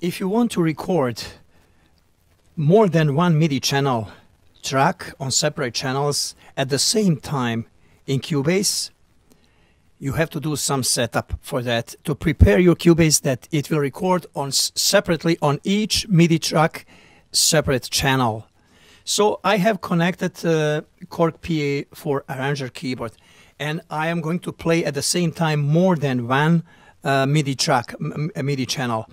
if you want to record more than one MIDI channel track on separate channels at the same time in Cubase, you have to do some setup for that to prepare your Cubase that it will record on separately on each MIDI track separate channel. So I have connected uh, Korg PA for Arranger keyboard and I am going to play at the same time more than one uh, MIDI track, MIDI channel.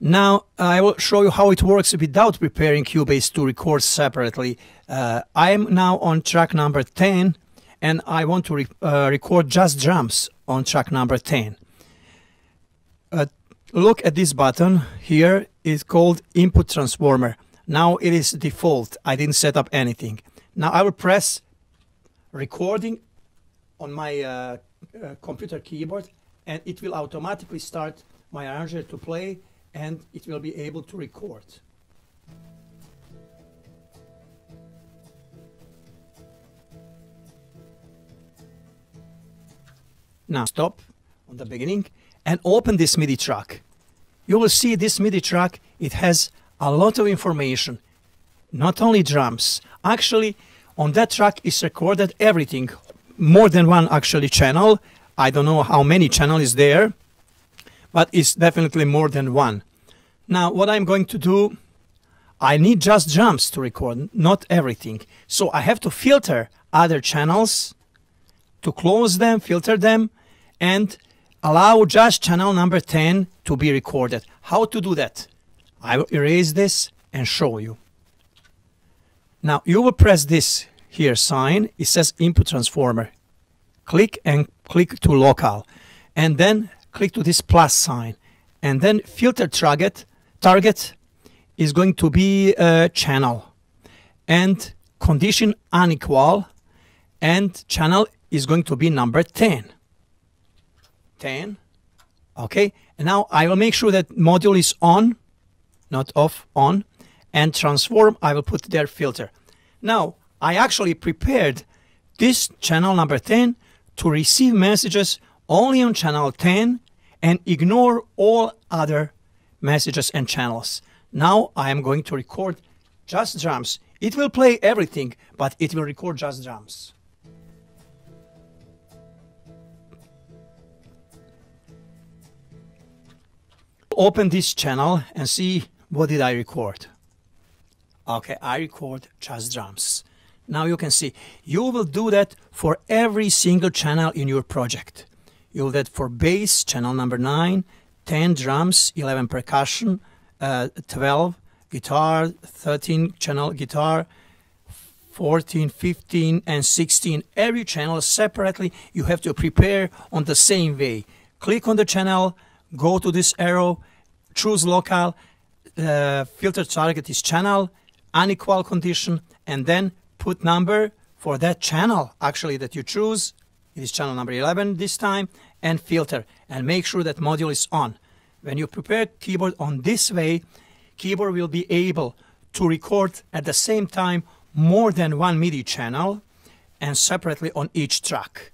Now I will show you how it works without preparing Cubase to record separately. Uh, I am now on track number 10 and I want to re uh, record just drums on track number 10. Uh, look at this button here, it's called input transformer. Now it is default. I didn't set up anything. Now I will press recording on my uh, uh, computer keyboard and it will automatically start my arranger to play and it will be able to record. Now stop on the beginning and open this MIDI track. You will see this MIDI track, it has a lot of information, not only drums. Actually, on that track is recorded everything, more than one actually channel. I don't know how many channel is there, but it's definitely more than one. Now, what I'm going to do, I need just jumps to record, not everything. So I have to filter other channels to close them, filter them, and allow just channel number 10 to be recorded. How to do that? I will erase this and show you. Now you will press this here sign. It says input transformer. Click and click to local and then click to this plus sign. And then filter target target is going to be a channel. And condition unequal and channel is going to be number 10 10 okay. And now I will make sure that module is on not off on and transform I will put there filter. Now I actually prepared this channel number 10 to receive messages only on channel 10 and ignore all other messages and channels now I am going to record just drums it will play everything but it will record just drums open this channel and see what did I record. Okay, I record just drums. Now you can see, you will do that for every single channel in your project. You'll get for bass, channel number 9, 10 drums, 11 percussion, uh, 12 guitar, 13 channel guitar, 14, 15, and 16. Every channel separately you have to prepare on the same way. Click on the channel, go to this arrow, choose local, uh, filter target is channel, unequal condition, and then put number for that channel actually that you choose. It is channel number 11 this time, and filter, and make sure that module is on. When you prepare keyboard on this way, keyboard will be able to record at the same time more than one MIDI channel and separately on each track.